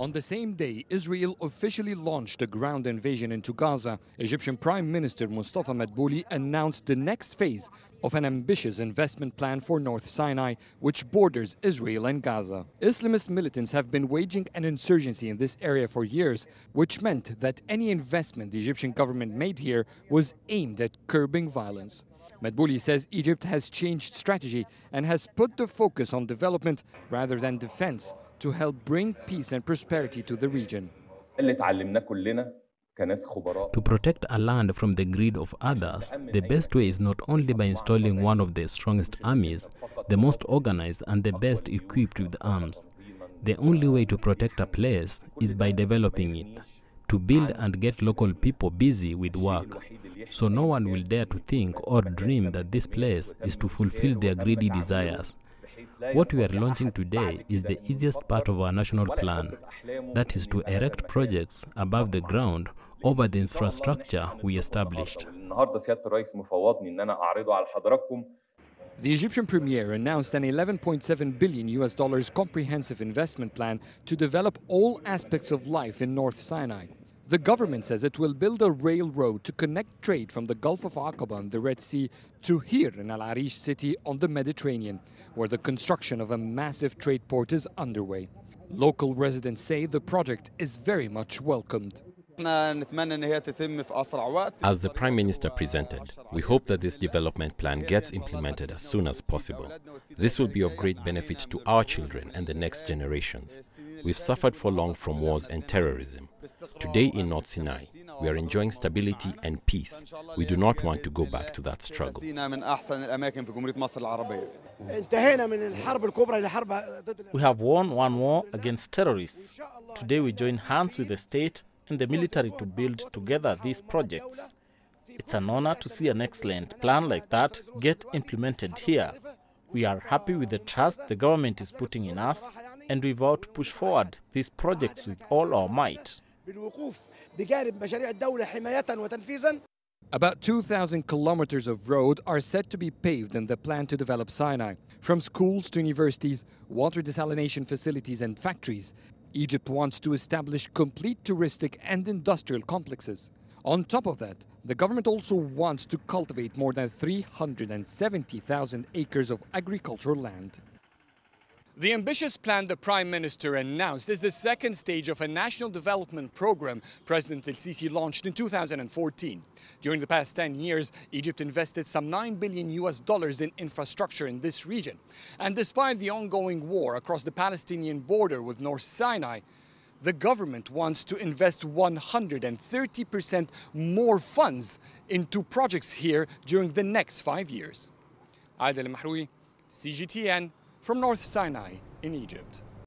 On the same day, Israel officially launched a ground invasion into Gaza. Egyptian Prime Minister Mustafa Madbouli announced the next phase of an ambitious investment plan for North Sinai, which borders Israel and Gaza. Islamist militants have been waging an insurgency in this area for years, which meant that any investment the Egyptian government made here was aimed at curbing violence. Madbouli says Egypt has changed strategy and has put the focus on development rather than defense to help bring peace and prosperity to the region. To protect a land from the greed of others, the best way is not only by installing one of the strongest armies, the most organized and the best equipped with arms. The only way to protect a place is by developing it, to build and get local people busy with work. So no one will dare to think or dream that this place is to fulfill their greedy desires. What we are launching today is the easiest part of our national plan, that is to erect projects above the ground over the infrastructure we established. The Egyptian premier announced an 11.7 billion US dollars comprehensive investment plan to develop all aspects of life in North Sinai. The government says it will build a railroad to connect trade from the Gulf of Aqaba and the Red Sea to here in Al Arish city on the Mediterranean, where the construction of a massive trade port is underway. Local residents say the project is very much welcomed. As the Prime Minister presented, we hope that this development plan gets implemented as soon as possible. This will be of great benefit to our children and the next generations. We've suffered for long from wars and terrorism. Today in North Sinai, we are enjoying stability and peace. We do not want to go back to that struggle. We have won one war against terrorists. Today we join hands with the state and the military to build together these projects. It's an honor to see an excellent plan like that get implemented here. We are happy with the trust the government is putting in us and we vow to push forward these projects with all our might. About 2,000 kilometers of road are set to be paved in the plan to develop Sinai. From schools to universities, water desalination facilities, and factories, Egypt wants to establish complete touristic and industrial complexes. On top of that, the government also wants to cultivate more than 370,000 acres of agricultural land. The ambitious plan the Prime Minister announced is the second stage of a national development program President El Sisi launched in 2014. During the past 10 years, Egypt invested some 9 billion US dollars in infrastructure in this region. And despite the ongoing war across the Palestinian border with North Sinai, the government wants to invest 130% more funds into projects here during the next five years. Adel Mahroui, CGTN, from North Sinai in Egypt.